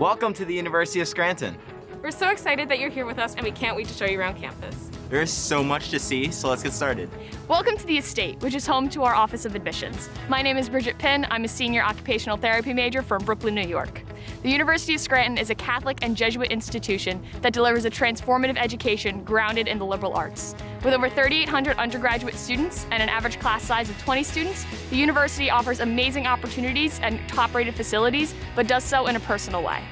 Welcome to the University of Scranton. We're so excited that you're here with us and we can't wait to show you around campus. There is so much to see, so let's get started. Welcome to the Estate, which is home to our Office of Admissions. My name is Bridget Penn. I'm a senior occupational therapy major from Brooklyn, New York. The University of Scranton is a Catholic and Jesuit institution that delivers a transformative education grounded in the liberal arts. With over 3,800 undergraduate students and an average class size of 20 students, the university offers amazing opportunities and top-rated facilities, but does so in a personal way.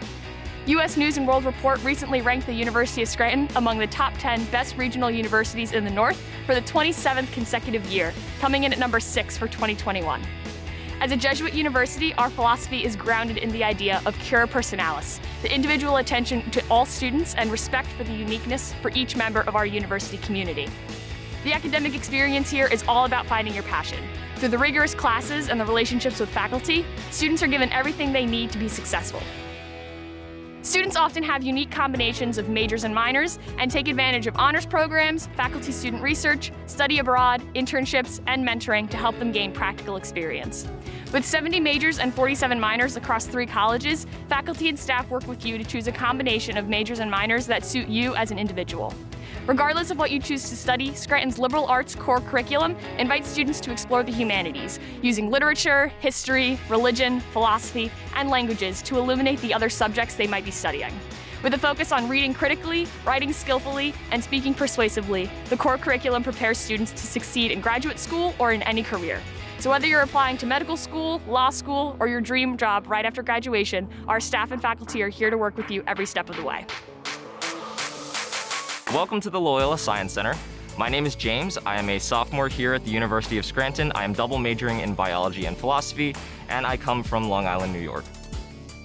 U.S. News & World Report recently ranked the University of Scranton among the top 10 best regional universities in the North for the 27th consecutive year, coming in at number 6 for 2021. As a Jesuit university, our philosophy is grounded in the idea of cura personalis, the individual attention to all students and respect for the uniqueness for each member of our university community. The academic experience here is all about finding your passion. Through the rigorous classes and the relationships with faculty, students are given everything they need to be successful. Students often have unique combinations of majors and minors and take advantage of honors programs, faculty-student research, study abroad, internships, and mentoring to help them gain practical experience. With 70 majors and 47 minors across three colleges, faculty and staff work with you to choose a combination of majors and minors that suit you as an individual. Regardless of what you choose to study, Scranton's liberal arts core curriculum invites students to explore the humanities, using literature, history, religion, philosophy, and languages to illuminate the other subjects they might be studying. With a focus on reading critically, writing skillfully, and speaking persuasively, the core curriculum prepares students to succeed in graduate school or in any career. So whether you're applying to medical school, law school, or your dream job right after graduation, our staff and faculty are here to work with you every step of the way. Welcome to the Loyola Science Center. My name is James. I am a sophomore here at the University of Scranton. I am double majoring in biology and philosophy, and I come from Long Island, New York.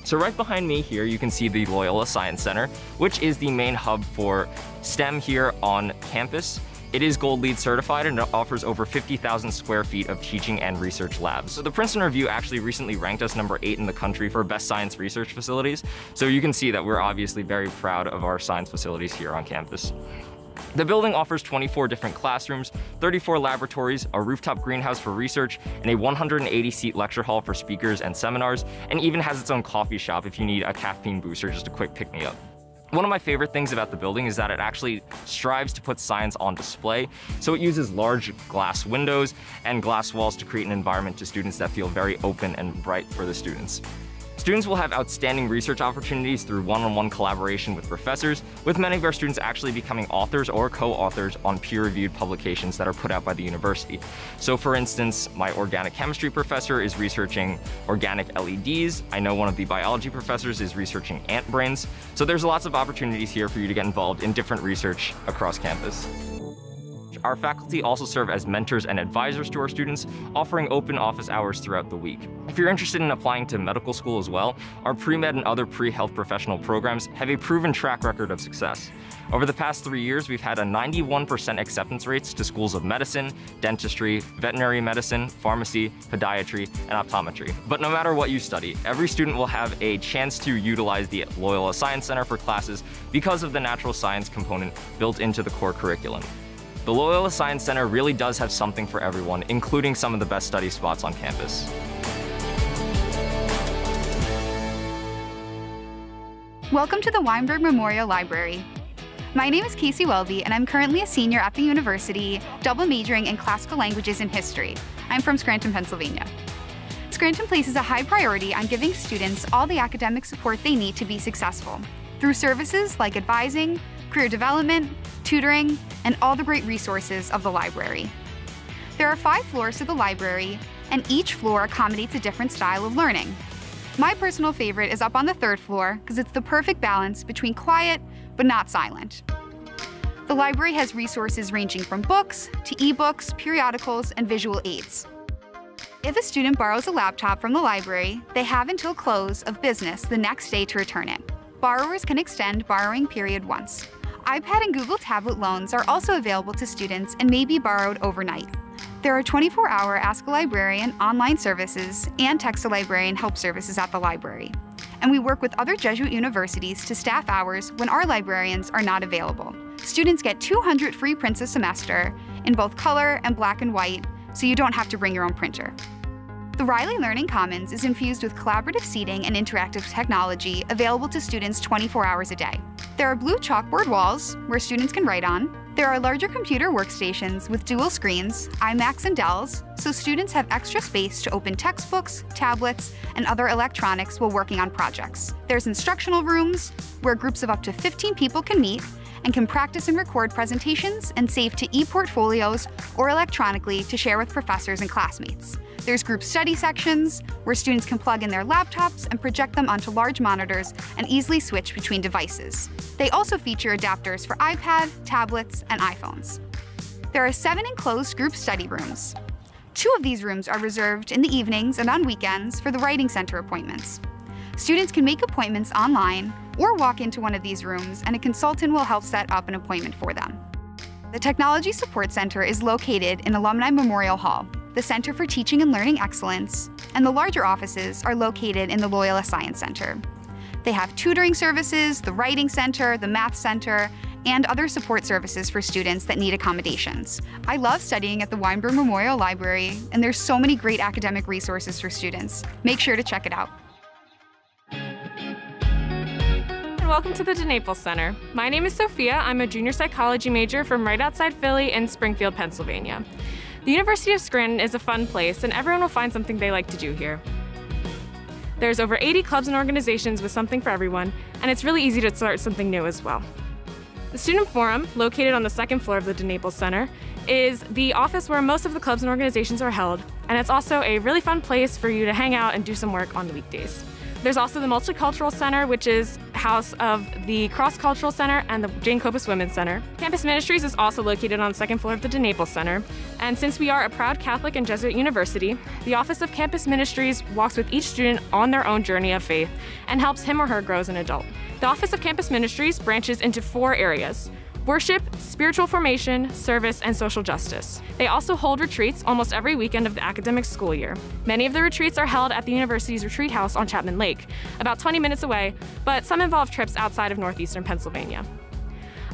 So right behind me here, you can see the Loyola Science Center, which is the main hub for STEM here on campus. It is Gold LEED certified and it offers over 50,000 square feet of teaching and research labs. So the Princeton Review actually recently ranked us number eight in the country for best science research facilities. So you can see that we're obviously very proud of our science facilities here on campus. The building offers 24 different classrooms, 34 laboratories, a rooftop greenhouse for research, and a 180-seat lecture hall for speakers and seminars, and even has its own coffee shop if you need a caffeine booster, just a quick pick-me-up. One of my favorite things about the building is that it actually strives to put science on display. So it uses large glass windows and glass walls to create an environment to students that feel very open and bright for the students. Students will have outstanding research opportunities through one-on-one -on -one collaboration with professors, with many of our students actually becoming authors or co-authors on peer-reviewed publications that are put out by the university. So for instance, my organic chemistry professor is researching organic LEDs. I know one of the biology professors is researching ant brains. So there's lots of opportunities here for you to get involved in different research across campus. Our faculty also serve as mentors and advisors to our students, offering open office hours throughout the week. If you're interested in applying to medical school as well, our pre-med and other pre-health professional programs have a proven track record of success. Over the past three years, we've had a 91% acceptance rates to schools of medicine, dentistry, veterinary medicine, pharmacy, podiatry, and optometry. But no matter what you study, every student will have a chance to utilize the Loyola Science Center for classes because of the natural science component built into the core curriculum. The Loyola Science Center really does have something for everyone, including some of the best study spots on campus. Welcome to the Weinberg Memorial Library. My name is Casey Welby, and I'm currently a senior at the university, double majoring in classical languages and history. I'm from Scranton, Pennsylvania. Scranton places a high priority on giving students all the academic support they need to be successful through services like advising, career development, tutoring, and all the great resources of the library. There are five floors to the library, and each floor accommodates a different style of learning. My personal favorite is up on the third floor because it's the perfect balance between quiet but not silent. The library has resources ranging from books to ebooks, periodicals, and visual aids. If a student borrows a laptop from the library, they have until close of business the next day to return it. Borrowers can extend borrowing period once iPad and Google tablet loans are also available to students and may be borrowed overnight. There are 24-hour Ask a Librarian online services and Text a Librarian help services at the library. And we work with other Jesuit universities to staff hours when our librarians are not available. Students get 200 free prints a semester in both color and black and white, so you don't have to bring your own printer. The Riley Learning Commons is infused with collaborative seating and interactive technology available to students 24 hours a day. There are blue chalkboard walls where students can write on. There are larger computer workstations with dual screens, iMacs and Dells, so students have extra space to open textbooks, tablets, and other electronics while working on projects. There's instructional rooms where groups of up to 15 people can meet and can practice and record presentations and save to e-portfolios or electronically to share with professors and classmates. There's group study sections, where students can plug in their laptops and project them onto large monitors and easily switch between devices. They also feature adapters for iPad, tablets, and iPhones. There are seven enclosed group study rooms. Two of these rooms are reserved in the evenings and on weekends for the Writing Center appointments. Students can make appointments online or walk into one of these rooms and a consultant will help set up an appointment for them. The Technology Support Center is located in Alumni Memorial Hall, the Center for Teaching and Learning Excellence, and the larger offices are located in the Loyola Science Center. They have tutoring services, the Writing Center, the Math Center, and other support services for students that need accommodations. I love studying at the Weinberg Memorial Library, and there's so many great academic resources for students. Make sure to check it out. welcome to the DeNaples Center. My name is Sophia. I'm a junior psychology major from right outside Philly in Springfield, Pennsylvania. The University of Scranton is a fun place, and everyone will find something they like to do here. There's over 80 clubs and organizations with something for everyone, and it's really easy to start something new as well. The Student Forum, located on the second floor of the DeNaples Center, is the office where most of the clubs and organizations are held, and it's also a really fun place for you to hang out and do some work on the weekdays. There's also the Multicultural Center, which is house of the Cross Cultural Center and the Jane Kopas Women's Center. Campus Ministries is also located on the second floor of the DeNaples Center. And since we are a proud Catholic and Jesuit university, the Office of Campus Ministries walks with each student on their own journey of faith and helps him or her grow as an adult. The Office of Campus Ministries branches into four areas worship, spiritual formation, service, and social justice. They also hold retreats almost every weekend of the academic school year. Many of the retreats are held at the university's retreat house on Chapman Lake, about 20 minutes away, but some involve trips outside of northeastern Pennsylvania.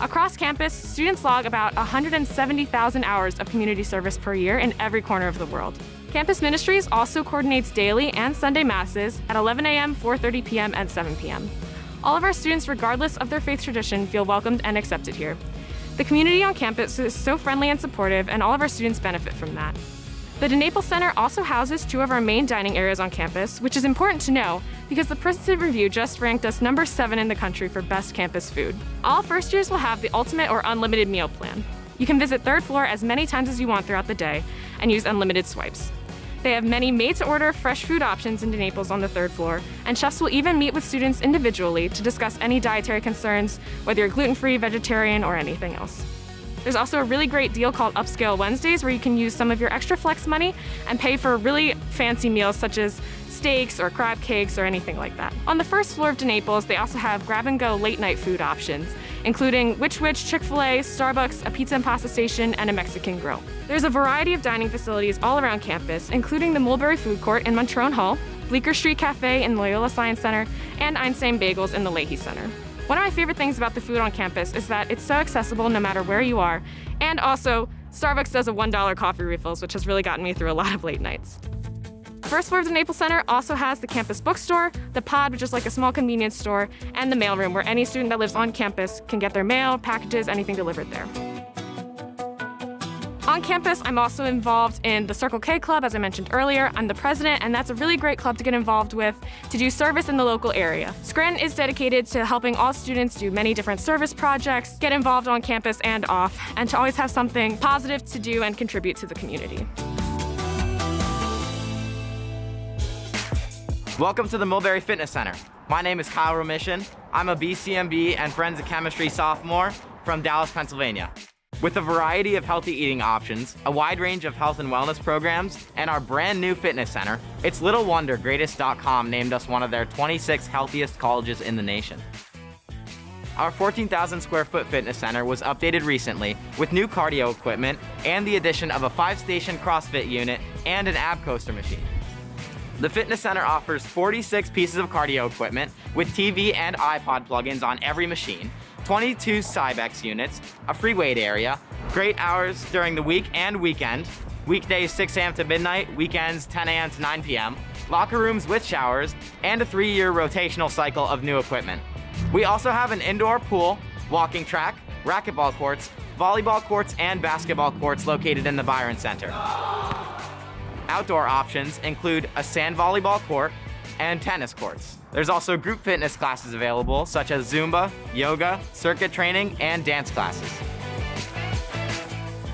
Across campus, students log about 170,000 hours of community service per year in every corner of the world. Campus Ministries also coordinates daily and Sunday masses at 11 a.m., 4:30 p.m., and 7 p.m. All of our students, regardless of their faith tradition, feel welcomed and accepted here. The community on campus is so friendly and supportive, and all of our students benefit from that. The DeNaples Center also houses two of our main dining areas on campus, which is important to know because the Princeton Review just ranked us number seven in the country for best campus food. All first years will have the ultimate or unlimited meal plan. You can visit third floor as many times as you want throughout the day and use unlimited swipes. They have many made-to-order fresh food options in Naples on the third floor, and chefs will even meet with students individually to discuss any dietary concerns, whether you're gluten-free, vegetarian, or anything else. There's also a really great deal called Upscale Wednesdays where you can use some of your extra flex money and pay for really fancy meals such as steaks or crab cakes or anything like that. On the first floor of DeNaples, they also have grab-and-go late-night food options, including Which Wich, Chick-fil-A, Starbucks, a pizza and pasta station, and a Mexican grill. There's a variety of dining facilities all around campus, including the Mulberry Food Court in Montrone Hall, Bleecker Street Cafe in Loyola Science Center, and Einstein Bagels in the Leahy Center. One of my favorite things about the food on campus is that it's so accessible no matter where you are, and also Starbucks does a $1 coffee refills, which has really gotten me through a lot of late nights. First floor of the Naples Center also has the campus bookstore, the pod, which is like a small convenience store, and the mailroom where any student that lives on campus can get their mail, packages, anything delivered there. On campus, I'm also involved in the Circle K Club, as I mentioned earlier. I'm the president, and that's a really great club to get involved with to do service in the local area. Scranton is dedicated to helping all students do many different service projects, get involved on campus and off, and to always have something positive to do and contribute to the community. Welcome to the Mulberry Fitness Center. My name is Kyle Remission. I'm a BCMB and Forensic Chemistry sophomore from Dallas, Pennsylvania. With a variety of healthy eating options, a wide range of health and wellness programs, and our brand new fitness center, it's little wonder Greatist.com named us one of their 26 healthiest colleges in the nation. Our 14,000 square foot fitness center was updated recently with new cardio equipment and the addition of a five station CrossFit unit and an ab coaster machine. The fitness center offers 46 pieces of cardio equipment with TV and iPod plugins on every machine, 22 Cybex units, a free weight area, great hours during the week and weekend, weekdays 6 a.m. to midnight, weekends 10 a.m. to 9 p.m., locker rooms with showers, and a three-year rotational cycle of new equipment. We also have an indoor pool, walking track, racquetball courts, volleyball courts, and basketball courts located in the Byron Center. Outdoor options include a sand volleyball court and tennis courts. There's also group fitness classes available, such as Zumba, yoga, circuit training, and dance classes.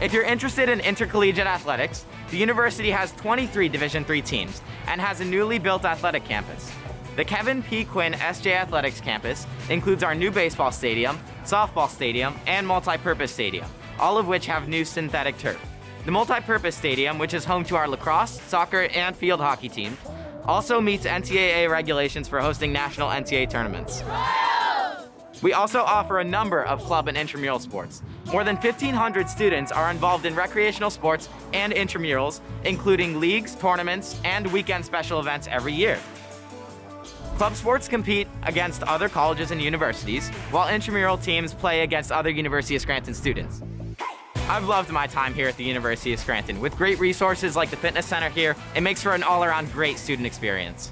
If you're interested in intercollegiate athletics, the university has 23 Division III teams and has a newly built athletic campus. The Kevin P. Quinn SJ Athletics campus includes our new baseball stadium, softball stadium, and multi-purpose stadium, all of which have new synthetic turf. The multi-purpose stadium, which is home to our lacrosse, soccer, and field hockey teams, also meets NCAA regulations for hosting national NCAA tournaments. We also offer a number of club and intramural sports. More than 1,500 students are involved in recreational sports and intramurals, including leagues, tournaments, and weekend special events every year. Club sports compete against other colleges and universities, while intramural teams play against other University of Scranton students. I've loved my time here at the University of Scranton. With great resources like the fitness center here, it makes for an all-around great student experience.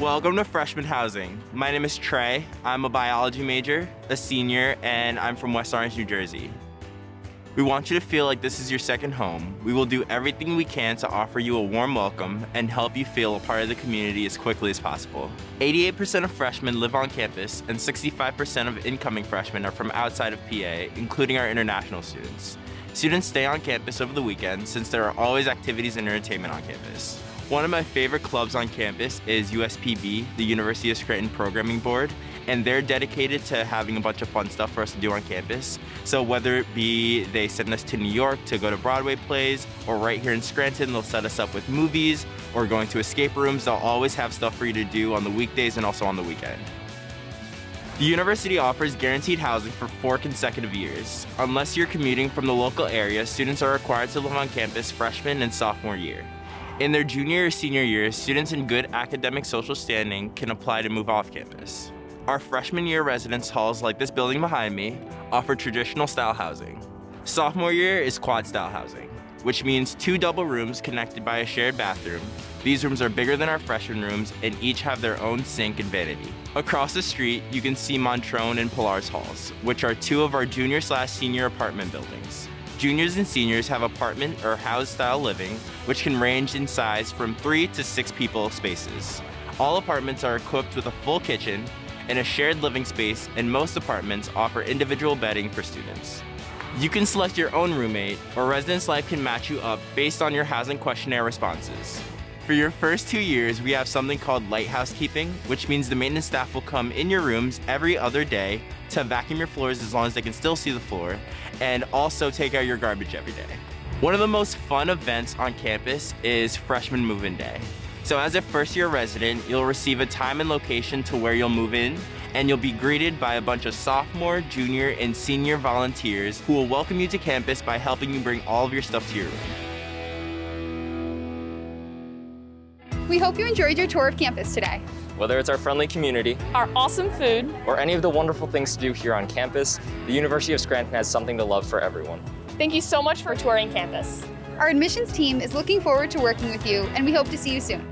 Welcome to freshman housing. My name is Trey. I'm a biology major, a senior, and I'm from West Orange, New Jersey. We want you to feel like this is your second home. We will do everything we can to offer you a warm welcome and help you feel a part of the community as quickly as possible. 88% of freshmen live on campus and 65% of incoming freshmen are from outside of PA, including our international students. Students stay on campus over the weekend since there are always activities and entertainment on campus. One of my favorite clubs on campus is USPB, the University of Scranton Programming Board, and they're dedicated to having a bunch of fun stuff for us to do on campus. So whether it be they send us to New York to go to Broadway plays, or right here in Scranton, they'll set us up with movies, or going to escape rooms, they'll always have stuff for you to do on the weekdays and also on the weekend. The university offers guaranteed housing for four consecutive years. Unless you're commuting from the local area, students are required to live on campus freshman and sophomore year. In their junior or senior years, students in good academic social standing can apply to move off campus. Our freshman year residence halls, like this building behind me, offer traditional style housing. Sophomore year is quad style housing, which means two double rooms connected by a shared bathroom. These rooms are bigger than our freshman rooms and each have their own sink and vanity. Across the street, you can see Montrone and Pilarz halls, which are two of our junior slash senior apartment buildings. Juniors and seniors have apartment or house style living, which can range in size from three to six people spaces. All apartments are equipped with a full kitchen and a shared living space, and most apartments offer individual bedding for students. You can select your own roommate, or Residence Life can match you up based on your housing questionnaire responses. For your first two years, we have something called light housekeeping, which means the maintenance staff will come in your rooms every other day to vacuum your floors as long as they can still see the floor, and also take out your garbage every day. One of the most fun events on campus is freshman move-in day. So as a first year resident, you'll receive a time and location to where you'll move in, and you'll be greeted by a bunch of sophomore, junior, and senior volunteers who will welcome you to campus by helping you bring all of your stuff to your room. We hope you enjoyed your tour of campus today. Whether it's our friendly community Our awesome food, or any of the wonderful things to do here on campus, the University of Scranton has something to love for everyone. thank you so much for touring campus. Our admissions team is looking forward to working with you, and we hope to see you soon.